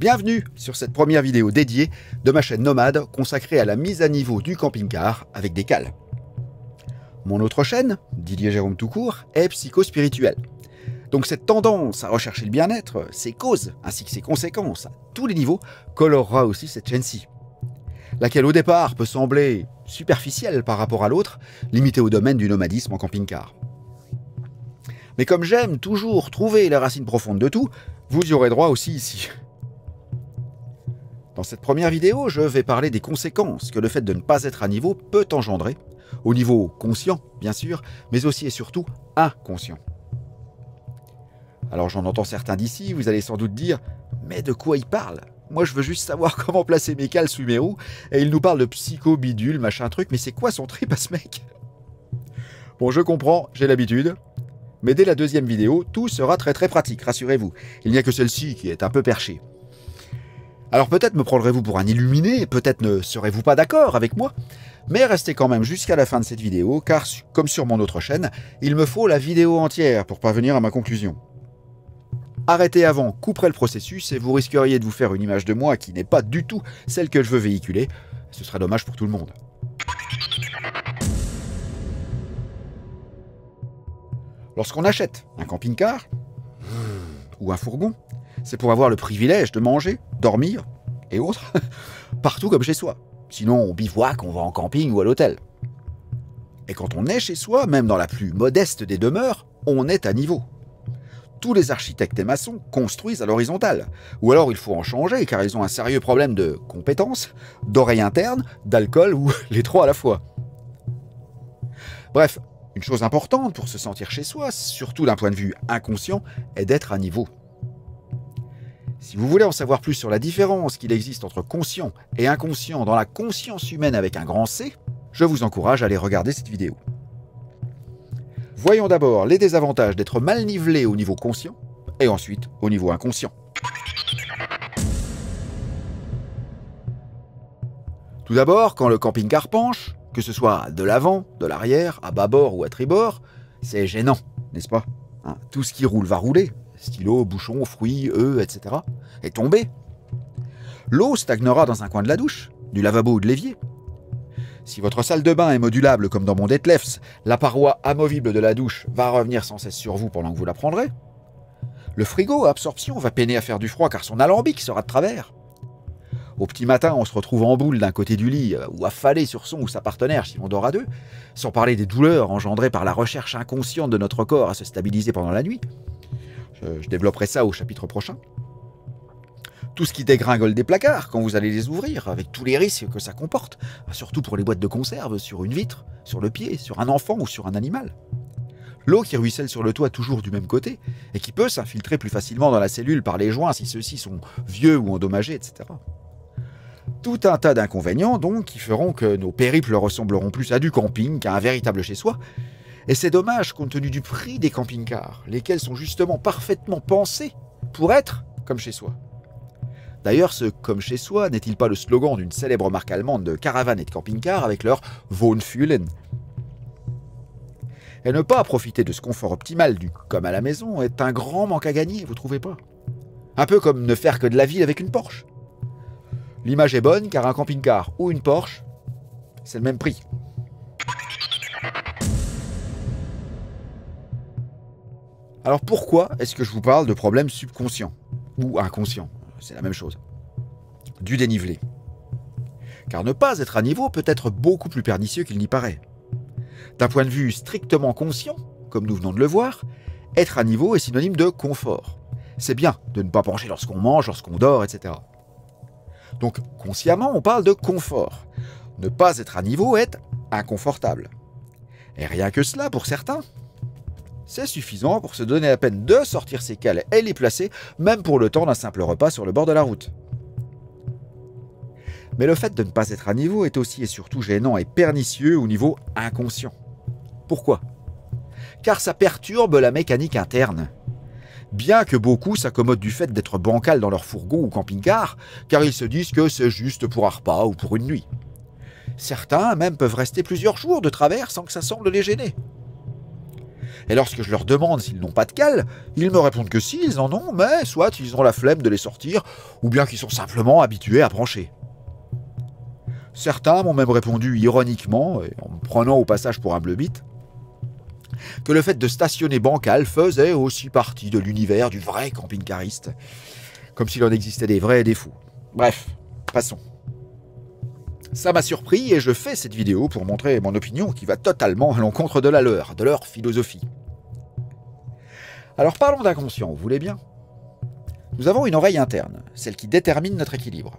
Bienvenue sur cette première vidéo dédiée de ma chaîne Nomade consacrée à la mise à niveau du camping-car avec des cales. Mon autre chaîne, Didier Jérôme Toucourt, est psycho-spirituelle. Donc cette tendance à rechercher le bien-être, ses causes ainsi que ses conséquences à tous les niveaux colorera aussi cette chaîne-ci. Laquelle au départ peut sembler superficielle par rapport à l'autre, limitée au domaine du nomadisme en camping-car. Mais comme j'aime toujours trouver les racines profondes de tout, vous y aurez droit aussi ici. Dans cette première vidéo, je vais parler des conséquences que le fait de ne pas être à niveau peut engendrer, au niveau conscient bien sûr, mais aussi et surtout inconscient. Alors j'en entends certains d'ici, vous allez sans doute dire Mais de quoi il parle? Moi je veux juste savoir comment placer mes cales sous mes roues, et il nous parle de psycho bidule, machin truc, mais c'est quoi son trip à ce mec? Bon, je comprends, j'ai l'habitude. Mais dès la deuxième vidéo, tout sera très très pratique, rassurez-vous. Il n'y a que celle-ci qui est un peu perchée. Alors peut-être me prendrez-vous pour un illuminé, peut-être ne serez-vous pas d'accord avec moi, mais restez quand même jusqu'à la fin de cette vidéo, car comme sur mon autre chaîne, il me faut la vidéo entière pour parvenir à ma conclusion. Arrêtez avant, couperez le processus et vous risqueriez de vous faire une image de moi qui n'est pas du tout celle que je veux véhiculer. Ce serait dommage pour tout le monde. Lorsqu'on achète un camping-car ou un fourgon, c'est pour avoir le privilège de manger, dormir et autres partout comme chez soi. Sinon, on bivouac, on va en camping ou à l'hôtel. Et quand on est chez soi, même dans la plus modeste des demeures, on est à niveau. Tous les architectes et maçons construisent à l'horizontale. Ou alors il faut en changer car ils ont un sérieux problème de compétences, d'oreille interne, d'alcool ou les trois à la fois. Bref, une chose importante pour se sentir chez soi, surtout d'un point de vue inconscient, est d'être à niveau. Si vous voulez en savoir plus sur la différence qu'il existe entre conscient et inconscient dans la conscience humaine avec un grand C, je vous encourage à aller regarder cette vidéo. Voyons d'abord les désavantages d'être mal nivelé au niveau conscient et ensuite au niveau inconscient. Tout d'abord, quand le camping-car penche, que ce soit de l'avant, de l'arrière, à bâbord ou à tribord, c'est gênant, n'est-ce pas? Hein, Tout ce qui roule va rouler, stylo, bouchons, fruits, œufs, etc., est tombé. L'eau stagnera dans un coin de la douche, du lavabo ou de l'évier. Si votre salle de bain est modulable comme dans mon Detlefs, la paroi amovible de la douche va revenir sans cesse sur vous pendant que vous la prendrez. Le frigo à absorption va peiner à faire du froid car son alambic sera de travers. Au petit matin, on se retrouve en boule d'un côté du lit euh, ou affalé sur son ou sa partenaire si on dort à deux, sans parler des douleurs engendrées par la recherche inconsciente de notre corps à se stabiliser pendant la nuit. Je, développerai ça au chapitre prochain. Tout ce qui dégringole des placards quand vous allez les ouvrir, avec tous les risques que ça comporte, surtout pour les boîtes de conserve, sur une vitre, sur le pied, sur un enfant ou sur un animal. L'eau qui ruisselle sur le toit toujours du même côté, et qui peut s'infiltrer plus facilement dans la cellule par les joints si ceux-ci sont vieux ou endommagés, etc. Tout un tas d'inconvénients donc qui feront que nos périples ressembleront plus à du camping qu'à un véritable chez-soi, et c'est dommage compte tenu du prix des camping-cars, lesquels sont justement parfaitement pensés pour être comme chez soi. D'ailleurs, ce comme chez soi n'est-il pas le slogan d'une célèbre marque allemande de caravanes et de camping-cars avec leur Wohnfühlen Et ne pas profiter de ce confort optimal du comme à la maison est un grand manque à gagner, vous trouvez pas? Un peu comme ne faire que de la ville avec une Porsche. L'image est bonne car un camping-car ou une Porsche, c'est le même prix. Alors pourquoi est-ce que je vous parle de problèmes subconscients ou inconscients? C'est la même chose. Du dénivelé. Car ne pas être à niveau peut être beaucoup plus pernicieux qu'il n'y paraît. D'un point de vue strictement conscient, comme nous venons de le voir, être à niveau est synonyme de confort. C'est bien de ne pas pencher lorsqu'on mange, lorsqu'on dort, etc. Donc consciemment, on parle de confort. Ne pas être à niveau est inconfortable. Et rien que cela, pour certains, c'est suffisant pour se donner la peine de sortir ses cales et les placer, même pour le temps d'un simple repas sur le bord de la route. Mais le fait de ne pas être à niveau est aussi et surtout gênant et pernicieux au niveau inconscient. Pourquoi? Car ça perturbe la mécanique interne. Bien que beaucoup s'accommodent du fait d'être bancal dans leur fourgon ou camping-car, car ils se disent que c'est juste pour un repas ou pour une nuit. Certains même peuvent rester plusieurs jours de travers sans que ça semble les gêner. Et lorsque je leur demande s'ils n'ont pas de cale, ils me répondent que si, ils en ont, mais soit ils ont la flemme de les sortir, ou bien qu'ils sont simplement habitués à brancher. Certains m'ont même répondu ironiquement, en me prenant au passage pour un bleu bite, que le fait de stationner bancal faisait aussi partie de l'univers du vrai camping-cariste, comme s'il en existait des vrais et des fous. Bref, passons. Ça m'a surpris et je fais cette vidéo pour montrer mon opinion qui va totalement à l'encontre de la leur, de leur philosophie. Alors parlons d'inconscient, vous voulez bien? Nous avons une oreille interne, celle qui détermine notre équilibre.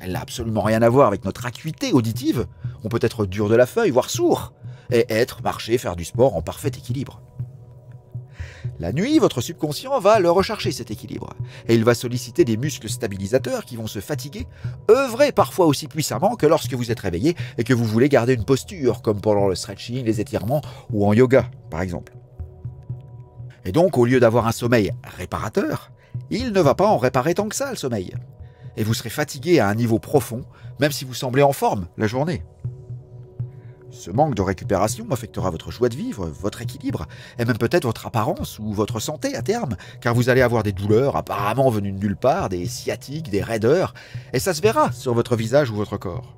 Elle n'a absolument rien à voir avec notre acuité auditive. On peut être dur de la feuille, voire sourd, et être, marcher, faire du sport en parfait équilibre. La nuit, votre subconscient va le rechercher cet équilibre, et il va solliciter des muscles stabilisateurs qui vont se fatiguer, œuvrer parfois aussi puissamment que lorsque vous êtes réveillé et que vous voulez garder une posture, comme pendant le stretching, les étirements ou en yoga, par exemple. Et donc, au lieu d'avoir un sommeil réparateur, il ne va pas en réparer tant que ça, le sommeil. Et vous serez fatigué à un niveau profond, même si vous semblez en forme la journée. Ce manque de récupération affectera votre joie de vivre, votre équilibre, et même peut-être votre apparence ou votre santé à terme, car vous allez avoir des douleurs apparemment venues de nulle part, des sciatiques, des raideurs, et ça se verra sur votre visage ou votre corps.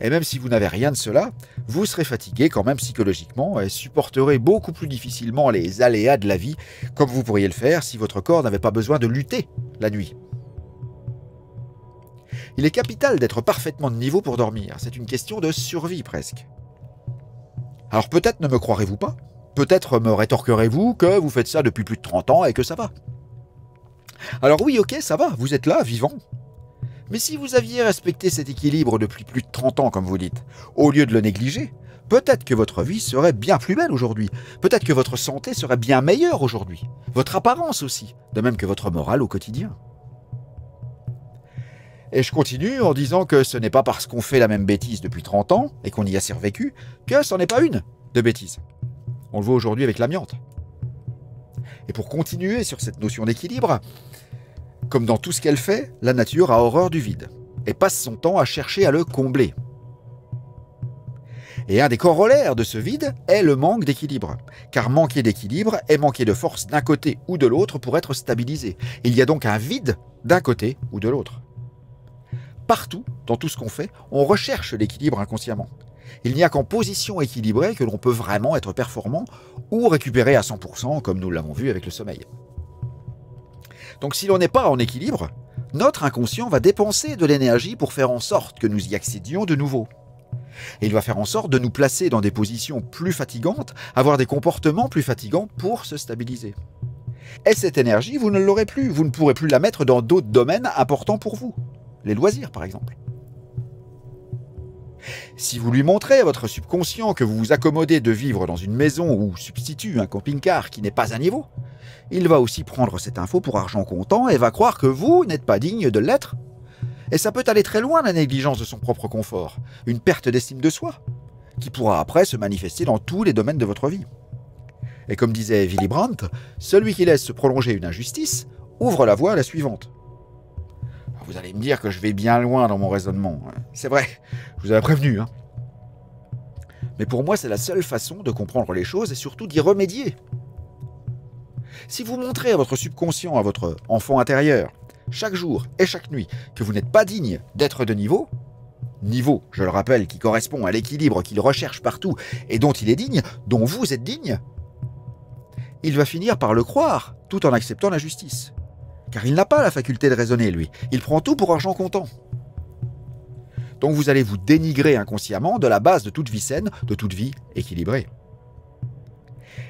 Et même si vous n'avez rien de cela, vous serez fatigué quand même psychologiquement et supporterez beaucoup plus difficilement les aléas de la vie, comme vous pourriez le faire si votre corps n'avait pas besoin de lutter la nuit. Il est capital d'être parfaitement de niveau pour dormir, c'est une question de survie presque. Alors peut-être ne me croirez-vous pas, peut-être me rétorquerez-vous que vous faites ça depuis plus de 30 ans et que ça va. Alors oui, ok, ça va, vous êtes là, vivant, mais si vous aviez respecté cet équilibre depuis plus de 30 ans, comme vous dites, au lieu de le négliger, peut-être que votre vie serait bien plus belle aujourd'hui, peut-être que votre santé serait bien meilleure aujourd'hui, votre apparence aussi, de même que votre morale au quotidien. Et je continue en disant que ce n'est pas parce qu'on fait la même bêtise depuis 30 ans et qu'on y a survécu que ce n'est pas une de bêtise. On le voit aujourd'hui avec l'amiante. Et pour continuer sur cette notion d'équilibre, comme dans tout ce qu'elle fait, la nature a horreur du vide et passe son temps à chercher à le combler. Et un des corollaires de ce vide est le manque d'équilibre, car manquer d'équilibre est manquer de force d'un côté ou de l'autre pour être stabilisé. Il y a donc un vide d'un côté ou de l'autre. Partout, dans tout ce qu'on fait, on recherche l'équilibre inconsciemment. Il n'y a qu'en position équilibrée que l'on peut vraiment être performant ou récupérer à 100% comme nous l'avons vu avec le sommeil. Donc si l'on n'est pas en équilibre, notre inconscient va dépenser de l'énergie pour faire en sorte que nous y accédions de nouveau. Il va faire en sorte de nous placer dans des positions plus fatigantes, avoir des comportements plus fatigants pour se stabiliser. Et cette énergie, vous ne l'aurez plus, vous ne pourrez plus la mettre dans d'autres domaines importants pour vous, les loisirs par exemple. Si vous lui montrez à votre subconscient que vous vous accommodez de vivre dans une maison ou substitue un camping-car qui n'est pas à niveau, il va aussi prendre cette info pour argent comptant et va croire que vous n'êtes pas digne de l'être. Et ça peut aller très loin la négligence de son propre confort, une perte d'estime de soi, qui pourra après se manifester dans tous les domaines de votre vie. Et comme disait Willy Brandt, celui qui laisse se prolonger une injustice ouvre la voie à la suivante. Vous allez me dire que je vais bien loin dans mon raisonnement. C'est vrai, je vous avais prévenu. Hein. Mais pour moi, c'est la seule façon de comprendre les choses et surtout d'y remédier. Si vous montrez à votre subconscient, à votre enfant intérieur, chaque jour et chaque nuit, que vous n'êtes pas digne d'être de niveau, niveau, je le rappelle, qui correspond à l'équilibre qu'il recherche partout et dont il est digne, dont vous êtes digne, il va finir par le croire, tout en acceptant la justice. Car il n'a pas la faculté de raisonner, lui. Il prend tout pour argent comptant. Donc vous allez vous dénigrer inconsciemment de la base de toute vie saine, de toute vie équilibrée.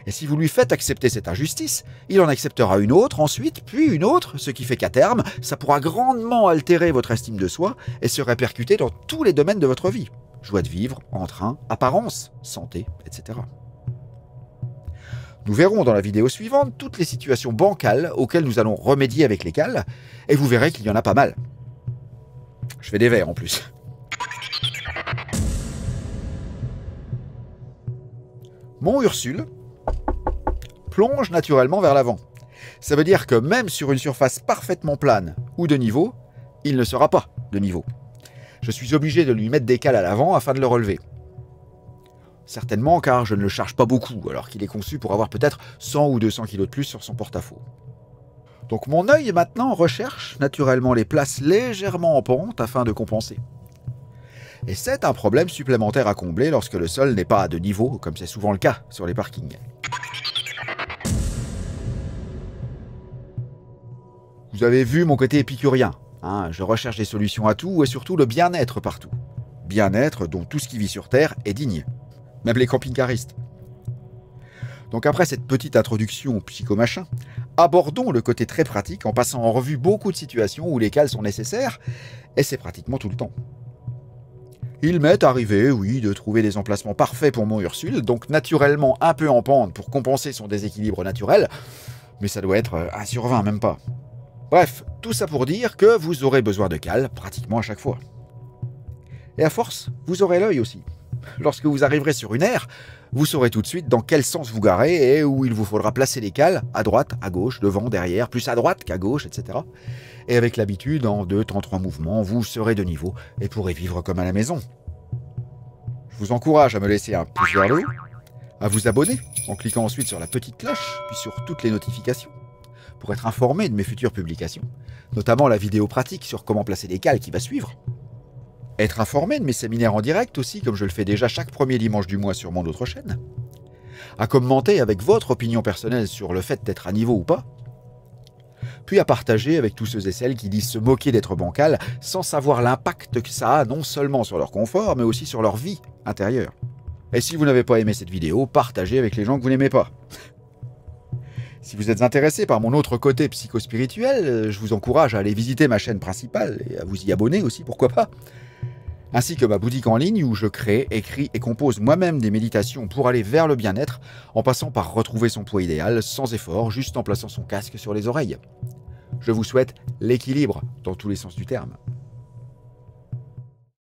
Et si vous lui faites accepter cette injustice, il en acceptera une autre ensuite, puis une autre, ce qui fait qu'à terme, ça pourra grandement altérer votre estime de soi et se répercuter dans tous les domaines de votre vie. Joie de vivre, entrain, apparence, santé, etc. Nous verrons dans la vidéo suivante toutes les situations bancales auxquelles nous allons remédier avec les cales, et vous verrez qu'il y en a pas mal. Je fais des verres en plus. Mont Ursule plonge naturellement vers l'avant. Ça veut dire que même sur une surface parfaitement plane ou de niveau, il ne sera pas de niveau. Je suis obligé de lui mettre des cales à l'avant afin de le relever. Certainement car je ne le charge pas beaucoup, alors qu'il est conçu pour avoir peut-être 100 ou 200 kg de plus sur son porte-à-faux. Donc mon œil maintenant recherche naturellement les places légèrement en pente afin de compenser. Et c'est un problème supplémentaire à combler lorsque le sol n'est pas à de niveau, comme c'est souvent le cas sur les parkings. Vous avez vu mon côté épicurien. Hein, je recherche des solutions à tout et surtout le bien-être partout. Bien-être dont tout ce qui vit sur Terre est digne. Même les camping-caristes. Donc après cette petite introduction psycho-machin, abordons le côté très pratique en passant en revue beaucoup de situations où les cales sont nécessaires, et c'est pratiquement tout le temps. Il m'est arrivé, oui, de trouver des emplacements parfaits pour mon Ursule, donc naturellement un peu en pente pour compenser son déséquilibre naturel, mais ça doit être 1 sur 20, même pas. Bref, tout ça pour dire que vous aurez besoin de cales pratiquement à chaque fois. Et à force, vous aurez l'œil aussi. Lorsque vous arriverez sur une aire, vous saurez tout de suite dans quel sens vous garez et où il vous faudra placer les cales, à droite, à gauche, devant, derrière, plus à droite qu'à gauche, etc. Et avec l'habitude, en deux temps, trois mouvements, vous serez de niveau et pourrez vivre comme à la maison. Je vous encourage à me laisser un pouce vers le haut, à vous abonner en cliquant ensuite sur la petite cloche, puis sur toutes les notifications, pour être informé de mes futures publications, notamment la vidéo pratique sur comment placer les cales qui va suivre. Être informé de mes séminaires en direct aussi, comme je le fais déjà chaque premier dimanche du mois sur mon autre chaîne. À commenter avec votre opinion personnelle sur le fait d'être à niveau ou pas. Puis à partager avec tous ceux et celles qui disent se moquer d'être bancal sans savoir l'impact que ça a non seulement sur leur confort, mais aussi sur leur vie intérieure. Et si vous n'avez pas aimé cette vidéo, partagez avec les gens que vous n'aimez pas. Si vous êtes intéressé par mon autre côté psychospirituel, je vous encourage à aller visiter ma chaîne principale et à vous y abonner aussi, pourquoi pas ainsi que ma boutique en ligne où je crée, écris et compose moi-même des méditations pour aller vers le bien-être, en passant par retrouver son poids idéal sans effort, juste en plaçant son casque sur les oreilles. Je vous souhaite l'équilibre dans tous les sens du terme.